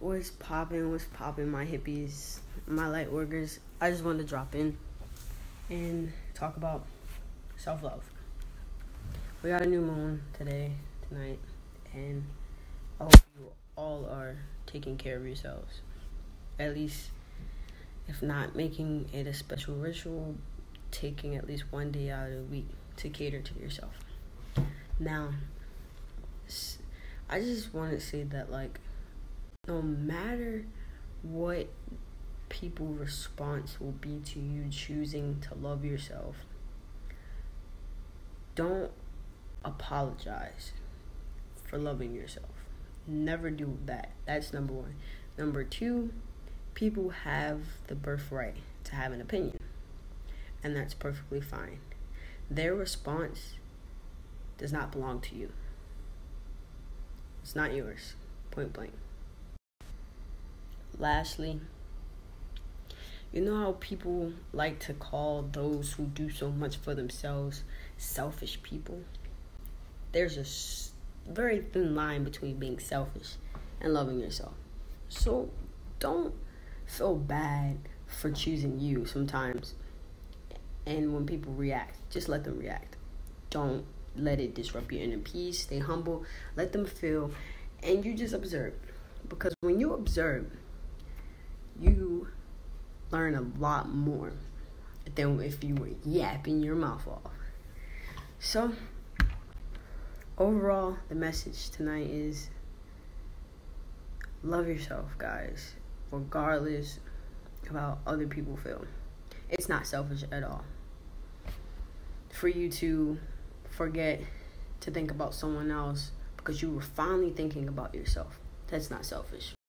What's popping? What's popping, my hippies, my light workers? I just wanted to drop in and talk about self love. We got a new moon today, tonight, and I hope you all are taking care of yourselves. At least, if not making it a special ritual, taking at least one day out of the week to cater to yourself. Now, I just want to say that, like, no matter what people's response will be to you choosing to love yourself, don't apologize for loving yourself. Never do that. That's number one. Number two, people have the birthright to have an opinion, and that's perfectly fine. Their response does not belong to you, it's not yours, point blank. Lastly, you know how people like to call those who do so much for themselves selfish people? There's a very thin line between being selfish and loving yourself. So don't feel bad for choosing you sometimes. And when people react, just let them react. Don't let it disrupt your inner peace. Stay humble. Let them feel. And you just observe. Because when you observe, you learn a lot more than if you were yapping your mouth off. So, overall, the message tonight is love yourself, guys, regardless of how other people feel. It's not selfish at all. For you to forget to think about someone else because you were finally thinking about yourself. That's not selfish.